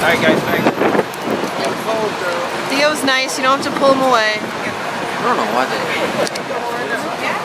Alright guys, thanks. Theo's nice, you don't have to pull him away. I don't know why they...